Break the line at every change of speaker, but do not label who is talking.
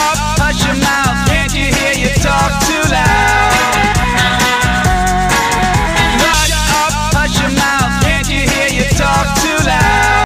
up.